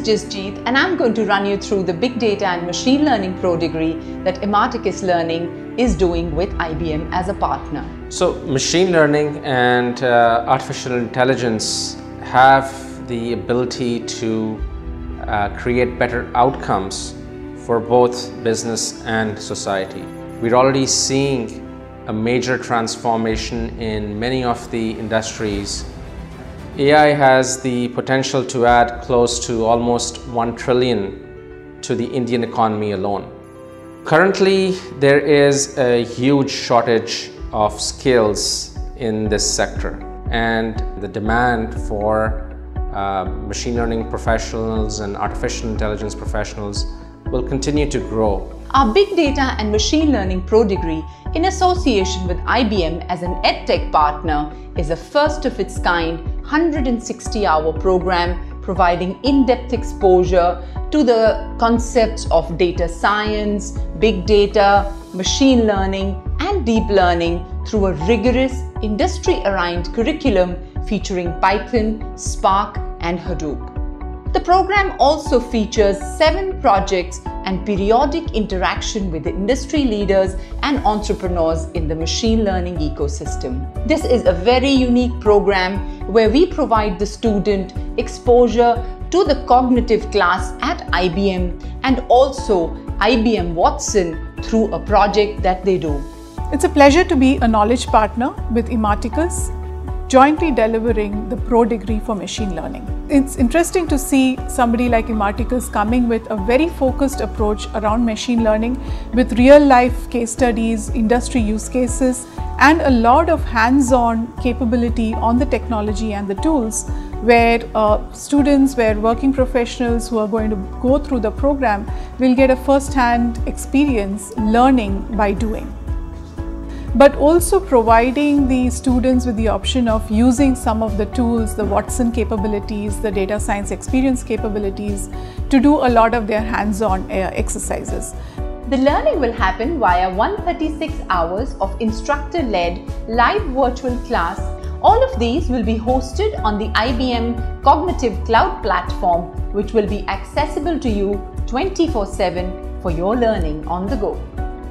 Jasjeet and I'm going to run you through the Big Data and Machine Learning Pro degree that Imarticus Learning is doing with IBM as a partner. So machine learning and uh, artificial intelligence have the ability to uh, create better outcomes for both business and society. We're already seeing a major transformation in many of the industries. AI has the potential to add close to almost 1 trillion to the Indian economy alone. Currently, there is a huge shortage of skills in this sector and the demand for uh, machine learning professionals and artificial intelligence professionals will continue to grow. Our Big Data and Machine Learning Pro degree in association with IBM as an EdTech partner is a first of its kind 160 hour program providing in-depth exposure to the concepts of data science, big data, machine learning and deep learning through a rigorous industry-aligned curriculum featuring Python, Spark and Hadoop. The program also features seven projects and periodic interaction with industry leaders and entrepreneurs in the machine learning ecosystem. This is a very unique program where we provide the student exposure to the cognitive class at IBM and also IBM Watson through a project that they do. It's a pleasure to be a knowledge partner with Imarticus jointly delivering the pro degree for machine learning. It's interesting to see somebody like Imarticus coming with a very focused approach around machine learning with real life case studies, industry use cases, and a lot of hands on capability on the technology and the tools where uh, students, where working professionals who are going to go through the program will get a first hand experience learning by doing but also providing the students with the option of using some of the tools, the Watson capabilities, the data science experience capabilities to do a lot of their hands-on uh, exercises. The learning will happen via 136 hours of instructor-led live virtual class. All of these will be hosted on the IBM Cognitive Cloud platform, which will be accessible to you 24-7 for your learning on the go.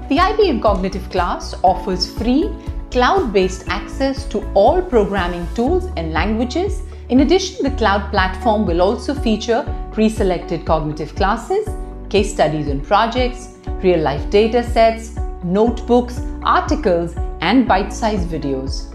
The IBM Cognitive class offers free cloud-based access to all programming tools and languages. In addition, the cloud platform will also feature pre-selected cognitive classes, case studies and projects, real-life data sets, notebooks, articles, and bite-sized videos.